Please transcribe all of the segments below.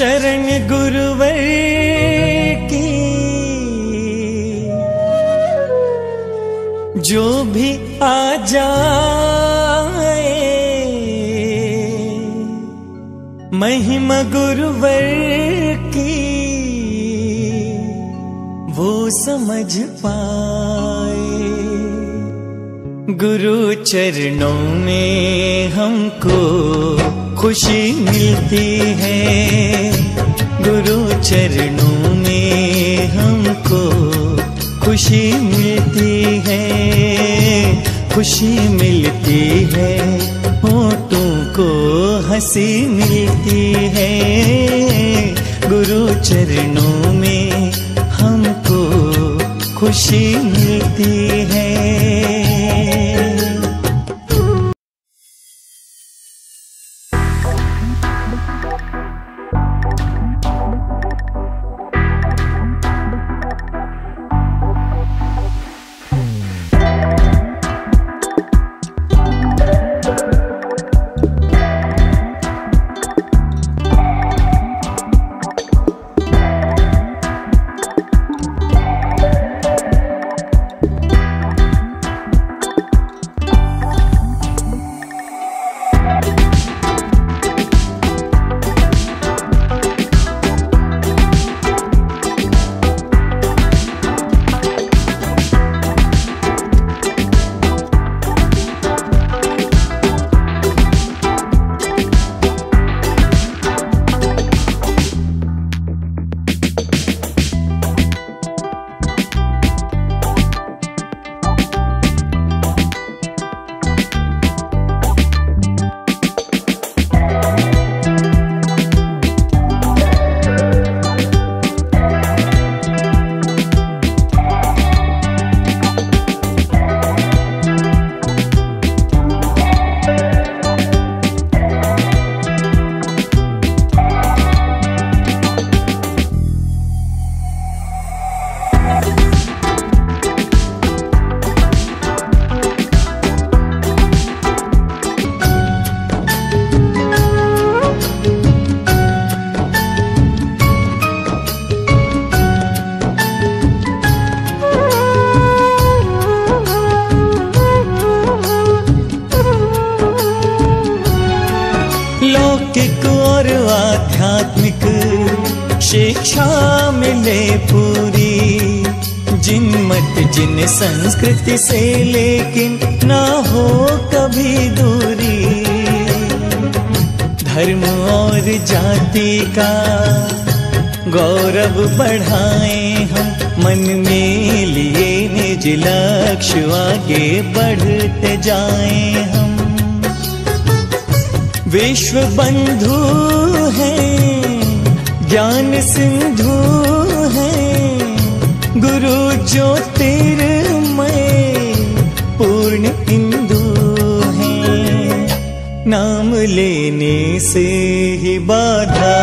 शरण गुरुवर की। जो भी आ जाए, महिमा गुरुवर की, वो समझ पाए। गुरु चरणों में हमको खुशी मिलती है। गुरु चरणों में हमको खुशी मिलती है, खुशी मिलती है, होठों को हँसी मिलती है। गुरु चरणों में हमको खुशी मिलती है। लौकिक और आध्यात्मिक शिक्षा मिले पूरी। जिन मत जिन संस्कृति से लेकिन ना हो कभी दूरी। धर्म और जाति का गौरव बढ़ाए हम, मन में लिए निज लक्ष्य आगे बढ़ते जाए हम। विश्व बंधु है, ज्ञान सिंधु है, गुरु ज्योतिर्मय, पूर्ण इंदु है। नाम लेने से ही बाधा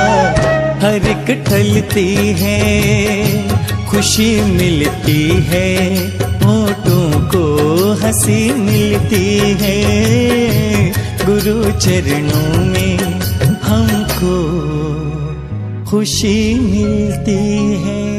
हर एक टलती है, खुशी मिलती है, होठों को हँसी मिलती है। गुरु चरणों में हमको खुशी मिलती है।